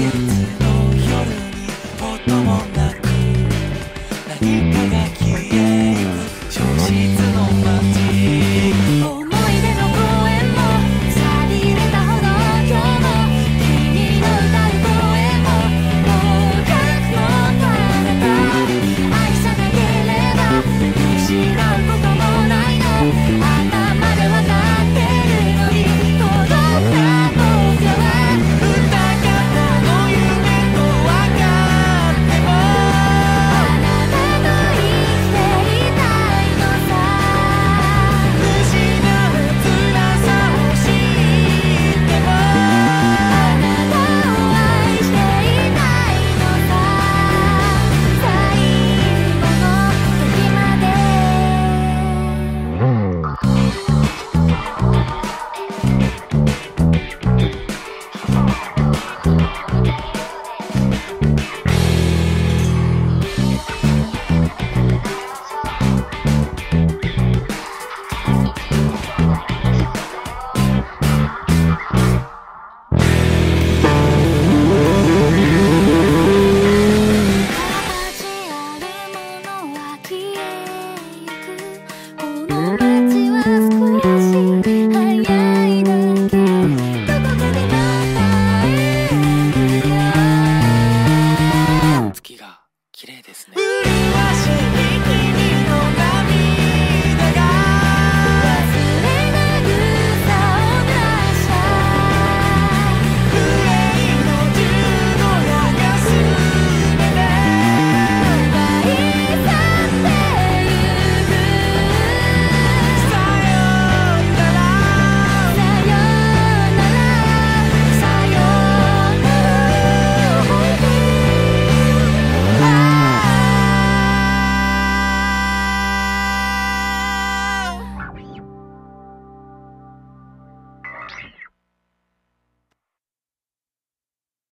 Yeah. 綺麗ですね。